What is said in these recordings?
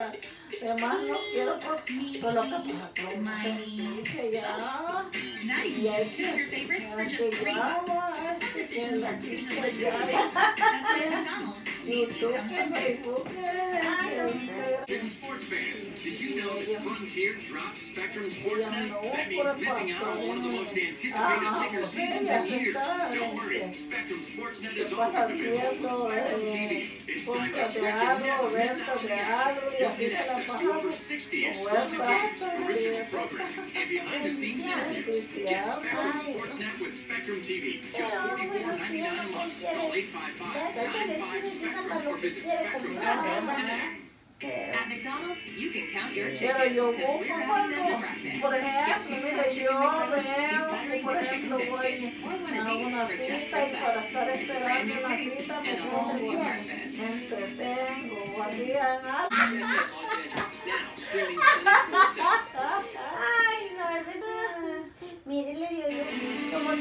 Además no quiero por, por lo que pasa que uno se dice ya. Now you can es choose two of your favorites for just three bucks. Some decisions are too delicious. That's why McDonald's, sports fans, did you know that Frontier dropped Spectrum Sportsnet? That means missing out on one of the most anticipated Lakers seasons in years. Don't worry, Spectrum Sportsnet is always available with Spectrum TV. It's time to stretch and never miss out on the action. You'll get access to over 60 exclusive games, original programming, and behind-the-scenes interviews. Get Spectrum Sportsnet with Spectrum TV. Just $44.99 a month. Call 855-95-SPECTRUM or visit spectrum.com today. At McDonald's, you can count your chickens yo because busco we're having them cuando, to breakfast. Get ejemplo, two mire, side chicken yo McNuggets, two veo, buttery por chicken ejemplo, biscuits, or one of a the una extra just cita for y para that. estar It's a brand new taste and a porque whole me new breakfast. entretengo, hacía nada. Los Angeles, now streaming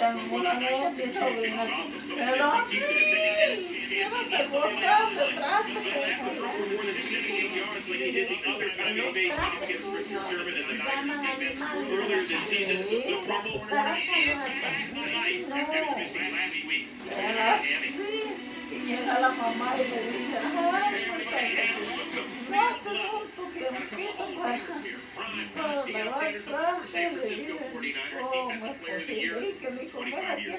tengo una vez mi sobrina, pero sí, quiero que buscar detrás de More than 78 yards like he did the other time he faced off against Richard Sherman in the Niners defense earlier this season. The Pro Bowl corner is back tonight after missing last week. Era así, y llega la mamá y le dice, ay, muchacha, para lavar trastes, le dije, ¿cómo es posible? Y que mi coneja tiene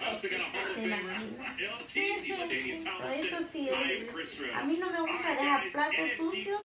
Also got a Hall of Famer, LT, Ladainian Por Tomlinson. eso sí, I am Chris a mí no me gusta dejar platos sucios.